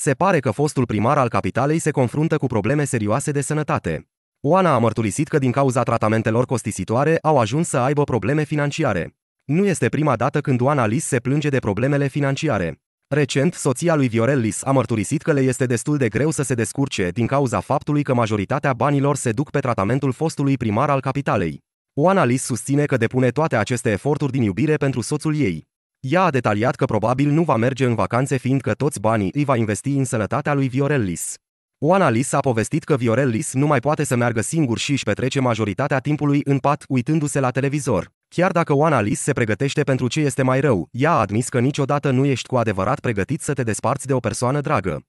Se pare că fostul primar al capitalei se confruntă cu probleme serioase de sănătate. Oana a mărturisit că din cauza tratamentelor costisitoare au ajuns să aibă probleme financiare. Nu este prima dată când Oana Lis se plânge de problemele financiare. Recent, soția lui Viorel Lis a mărturisit că le este destul de greu să se descurce din cauza faptului că majoritatea banilor se duc pe tratamentul fostului primar al capitalei. Oana Lis susține că depune toate aceste eforturi din iubire pentru soțul ei. Ea a detaliat că probabil nu va merge în vacanțe fiindcă toți banii îi va investi în sănătatea lui Viorel Lis. Oana Lis a povestit că Viorel Lis nu mai poate să meargă singur și își petrece majoritatea timpului în pat uitându-se la televizor. Chiar dacă Oana Lis se pregătește pentru ce este mai rău, ea a admis că niciodată nu ești cu adevărat pregătit să te desparți de o persoană dragă.